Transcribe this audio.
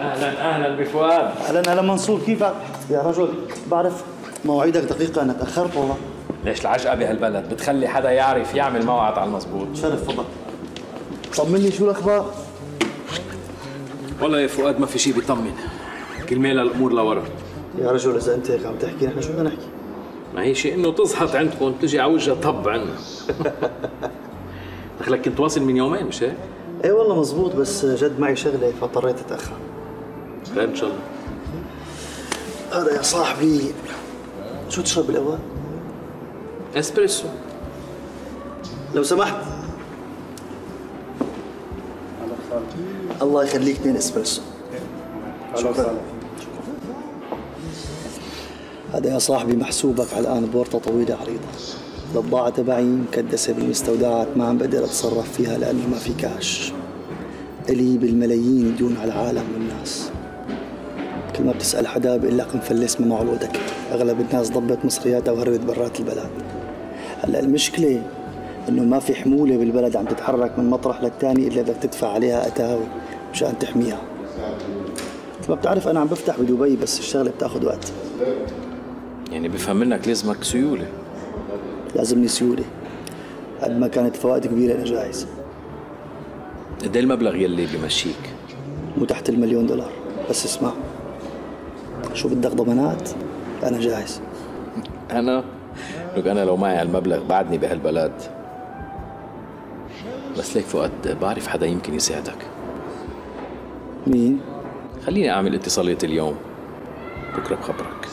وسهلا بفؤاد. أهلا هلا منصور كيفك؟ يا رجل بعرف مواعيدك دقيقة أنا تأخرت والله. ليش العجقة بهالبلد؟ بتخلي حدا يعرف يعمل موعد على المزبوط. شرف فضلك طمني شو الأخبار؟ والله يا فؤاد ما في شيء بيطمن. كلمة الأمور لورا. يا رجل إذا أنت هيك عم تحكي نحن شو بدنا نحكي؟ ما هي شيء إنه تزحط عندكم تجي على وجهها طب عنا دخلك كنت واصل من يومين مش هيك؟ إيه والله مزبوط بس جد معي شغلة فاضطريت أتأخر. ان شاء الله هذا يا صاحبي شو تشرب بالأول؟ اسبريسو لو سمحت. الله يخليك اثنين اسبريسو شكرا. هذا يا صاحبي محسوبك على الآن بورطة طويلة عريضة. البضاعة تبعي مكدسة بالمستودعات ما عم بقدر أتصرف فيها لأنه ما في كاش إلي بالملايين ديون على العالم والناس. كل ما بتسأل حدا بيقول لك مفلس ما معه الودك. أغلب الناس ضبت مصرياتها وهربت برات البلد. هلأ المشكلة إنه ما في حمولة بالبلد عم تتحرك من مطرح للتاني إلا بدك تدفع عليها أتاوي مشان تحميها. ما بتعرف أنا عم بفتح بدبي بس الشغلة بتاخذ وقت. يعني بفهم منك لازمك سيولة؟ لازمني سيولة. قد ما كانت فوائد كبيرة أنا جاهز. قد إيه المبلغ يلي بمشيك؟ مو تحت المليون دولار. بس اسمع. شو بدك ضمانات؟ أنا جاهز. أنا؟ لك أنا لو معي هالمبلغ بعدني بهالبلد. بس ليك فؤاد بعرف حدا يمكن يساعدك. مين؟ خليني أعمل اتصالات اليوم. بكرة بخبرك.